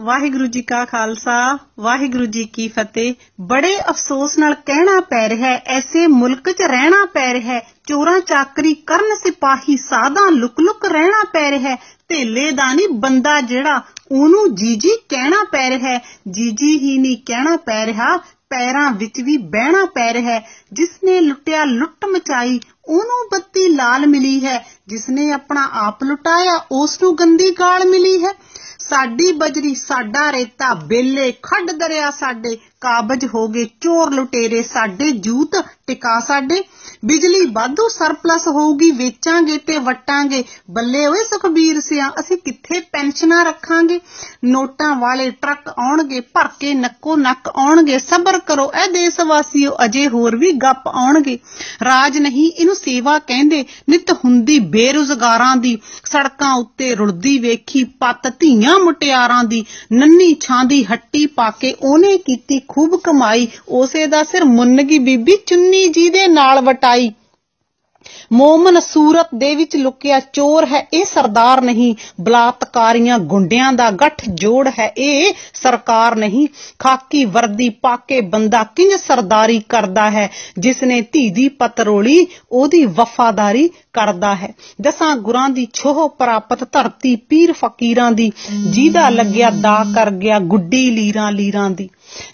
ਵਾਹਿਗੁਰੂ ਜੀ ਕਾ ਖਾਲਸਾ, ਵਾਹਿਗੁਰੂ ਜੀ ਕੀ ਫਤਿਹ। ਬੜੇ ਅਫਸੋਸ ਨਾਲ ਕਹਿਣਾ ਪੈ ਰਿਹਾ ਹੈ, ਐਸੇ ਮੁਲਕ 'ਚ ਰਹਿਣਾ ਪੈ ਰਿਹਾ ਹੈ, ਚੋਰਾਂ ਚਾਕਰੀ ਕਰਨ ਸਿਪਾਹੀ ਸਾਦਾ ਲੁਕ ਲੁਕ ਰਹਿਣਾ ਪੈ ਰਿਹਾ ਹੈ ਢੇਲੇ ਦਾ ਨਹੀਂ ਬੰਦਾ ਜਿਹੜਾ, ਉਹਨੂੰ ਜੀਜੀ ਕਹਿਣਾ ਪੈ ਰਿਹਾ ਹੈ ਜੀਜੀ ਹੀ ਨਹੀਂ ਕਹਿਣਾ ਪੈ ਰਿਹਾ, ਪੈਰਾਂ ਵਿੱਚ ਵੀ ਬਹਿਣਾ ਪੈ ਰਿਹਾ ਹੈ। ਜਿਸਨੇ ਲੁੱਟਿਆ, ਲੁੱਟ ਮਚਾਈ, ਉਹਨੂੰ ਬੱਤੀ ਲਾਲ ਮਿਲੀ ਹੈ। ਜਿਸਨੇ ਆਪਣਾ ਆਪ ਲੁਟਾਇਆ, ਉਸ ਨੂੰ ਗੰਦੀ ਗਾਲ ਮਿਲੀ ਹੈ। ਸਾਡੀ ਬਜਰੀ ਸਾਡਾ ਰੇਤਾ ਬੇਲੇ ਖੱਡ ਦਰਿਆ ਸਾਡੇ। ਕਾਬਜ ਹੋ ਗਏ। ਚੋਰ ਲੁਟੇਰੇ ਸਾਡੇ ਜੂਤ ਟਿਕਾ ਸਾਡੇ। ਬਿਜਲੀ ਵਾਧੂ ਸਰਪਲਸ ਹੋਊਗੀ, ਵੇਚਾਂਗੇ ਤੇ ਵਟਾਂਗੇ। ਬੱਲੇ ਓਏ ਸੁਖਬੀਰ ਸਿਆ, ਅਸੀਂ ਕਿੱਥੇ ਪੈਨਸ਼ਨਾਂ ਰੱਖਾਂਗੇ? ਨੋਟਾਂ ਵਾਲੇ ਟਰੱਕ ਆਉਣਗੇ, ਭਰ ਕੇ ਨੱਕੋ ਨੱਕ ਆਉਣਗੇ। ਸਬਰ ਕਰੋ, ਐ ਦੇਸ਼ ਵਾਸੀਓ, ਅਜੇ ਹੋਰ ਵੀ ਗੱਪ ਆਉਣਗੇ। ਰਾਜ ਨਹੀਂ, ਇਹਨੂੰ ਸੇਵਾ ਕਹਿੰਦੇ, ਨਿਤ ਹੁੰਦੀ ਬੇਰੁਜ਼ਗਾਰਾਂ ਦੀ। ਸੜਕਾਂ ਉੱਤੇ ਰੁੜਦੀ ਵੇਖੀ, ਪੱਤ ਧੀਆਂ ਮੁਟਿਆਰਾਂ ਦੀ। ਨੰਨੀ ਛਾਂ ਦੀ ਹੱਟੀ ਪਾ ਕੇ ਉਹਨੇ ਕੀਤੀ ਖੂਬ ਕਮਾਈ, ਉਸੇ ਦਾ ਸਿਰ ਮੁੰਨਗੀ ਬੀਬੀ ਚੁੰਨੀ ਜੀ ਦੇ ਨਾਲ ਵਟਾਈ। ਮੋਮਨ ਸੂਰਤ ਦੇ ਵਿੱਚ ਲੁਕਿਆ ਚੋਰ ਹੈ ਇਹ ਸਰਦਾਰ ਨਹੀਂ, ਬਲਾਤਕਾਰੀਆਂ ਗੁੰਡਿਆਂ ਦਾ ਗੱਠ ਜੋੜ ਹੈ ਇਹ ਸਰਕਾਰ ਨਹੀਂ। ਖਾਕੀ ਵਰਦੀ ਪਾ ਕੇ ਬੰਦਾ ਕਿੰਜ ਸਰਦਾਰੀ ਕਰਦਾ ਹੈ ਜਿਸ ਨੇ ਧੀ ਦੀ ਪਤਰੋਲੀ ਉਹਦੀ ਵਫਾਦਾਰੀ ਕਰਦਾ ਹੈ। ਦਸਾਂ ਗੁਰਾਂ ਦੀ ਛੋਹ ਪ੍ਰਾਪਤ ਧਰਤੀ ਪੀਰ ਫਕੀਰਾਂ ਦੀ, ਜਿਹਦਾ ਲੱਗਿਆ ਦਾ ਕਰ ਗਿਆ ਗੁੱਡੀ ਲੀਰਾਂ ਲੀਰਾਂ ਦੀ।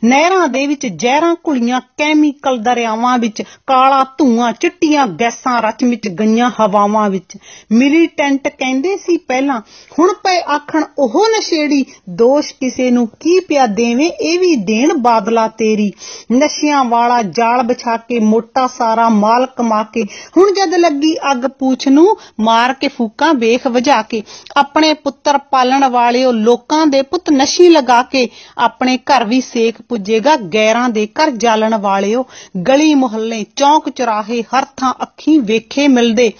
ਨਹਿਰਾਂ ਦੇ ਵਿੱਚ ਜ਼ਹਿਰਾਂ ਘੁਲੀਆਂ ਕੈਮੀਕਲ ਦਰਿਆਵਾਂ ਵਿੱਚ, ਕਾਲਾ ਧੂਆਂ, ਚਿੱਟੀਆਂ ਗੈਸਾਂ ਰਚ ਗਈਆਂ ਹਵਾਵਾਂ ਵਿੱਚ। ਮਿਲੀਟੈਂਟ ਕਹਿੰਦੇ ਸੀ ਪਹਿਲਾਂ, ਹੁਣ ਪਏ ਆਖਣ ਉਹ ਨਸ਼ੇੜੀ, ਦੋਸ਼ ਕਿਸੇ ਨੂੰ ਕੀ ਪਿਆ ਦੇਵੇਂ, ਇਹ ਵੀ ਦੇਣ ਬਾਦਲਾ ਤੇਰੀ। ਨਸ਼ਿਆਂ ਵਾਲਾ ਜਾਲ ਵਿਛਾ ਕੇ ਮੋਟਾ ਸਾਰਾ ਮਾਲ ਕਮਾ ਕੇ, ਹੁਣ ਜਦ ਲੱਗੀ ਅੱਗ ਪੂਛ ਨੂੰ, ਮਾਰ ਕੇ ਫੂਕਾਂ ਵੇਖ ਵਜਾ ਕੇ। ਆਪਣੇ ਪੁੱਤਰ ਪਾਲਣ ਵਾਲਿਓ ਲੋਕਾਂ ਦੇ ਪੁੱਤ ਨਸ਼ੀ ਲਗਾ ਕੇ, ਆਪਣੇ ਘਰ ਵੀ ਸੇਖ ਪੁੱਜੇਗਾ। ਗੈਰਾਂ ਦੇ ਘਰ ਜਾਲਣ ਵਾਲਿਓ ਗਲੀ ਮੁਹੱਲੇ ਚੌਂਕ ਚੁਰਾਹੇ ਹਰ ਥਾਂ ਅੱਖੀਂ ਵੇਖੇ ਮਿਲਦੇ।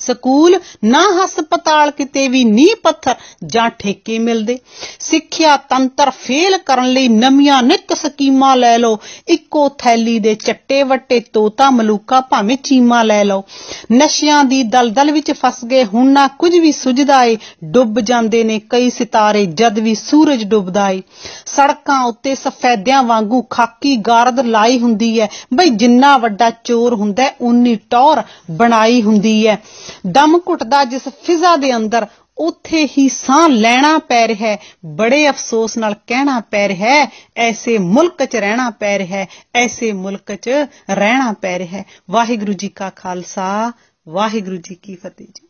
ਸਕੂਲ ਨਾ ਹਸਪਤਾਲ ਕਿਤੇ ਵੀ ਨੀ ਪੱਥਰ ਜਾਂ ਠੇਕੇ ਮਿਲਦੇ। ਸਿੱਖਿਆ ਤੰਤਰ ਫੇਲ ਕਰਨ ਲਈ ਨਵੀਆਂ ਨਿੱਕ ਸਕੀਮਾਂ ਲੈ ਲਓ। ਇੱਕੋ ਥੈਲੀ ਦੇ ਚੱਟੇ ਵੱਟੇ ਤੋਤਾ ਮਲੂਕਾ ਭਾਵੇਂ ਚੀਮਾ ਲੈ ਲਓ। ਨਸ਼ਿਆਂ ਦੀ ਦਲਦਲ ਵਿੱਚ ਫਸ ਗਏ, ਹੁਣ ਨਾ ਕੁਝ ਵੀ ਸੁਝਦਾ ਏ। ਡੁੱਬ ਜਾਂਦੇ ਨੇ ਕਈ ਸਿਤਾਰੇ, ਜਦ ਵੀ ਸੂਰਜ ਡੁੱਬਦਾ ਏ। ਸੜਕਾਂ ਉੱਤੇ ਸਫੈਦਿਆਂ ਵਾਂਗੂ ਖਾਕੀ ਗਾਰਦ ਲਾਈ ਹੁੰਦੀ ਹੈ ਬਈ ਜਿੰਨਾ ਵੱਡਾ ਚੋਰ ਹੁੰਦਾ ਹੈ ਉਨੀ ਟੌਰ ਬਣਾਈ ਹੁੰਦੀ ਹੈ ਦਮ ਘੁੱਟਦਾ ਜਿਸ ਫਿਜ਼ਾ ਦੇ ਅੰਦਰ ਉੱਥੇ ਹੀ ਸਾਹ ਲੈਣਾ ਪੈ ਰਿਹਾ ਹੈ, ਬੜੇ ਅਫਸੋਸ ਨਾਲ ਕਹਿਣਾ ਪੈ ਰਿਹਾ ਹੈ, ਐਸੇ ਮੁਲਕ 'ਚ ਰਹਿਣਾ ਪੈ ਰਿਹਾ ਹੈ, ਐਸੇ ਮੁਲਕ 'ਚ ਰਹਿਣਾ ਪੈ ਰਿਹਾ ਹੈ। ਵਾਹਿਗੁਰੂ ਜੀ ਕਾ ਖਾਲਸਾ, ਵਾਹਿਗੁਰੂ ਜੀ ਕੀ ਫਤਿਹ ਜੀ।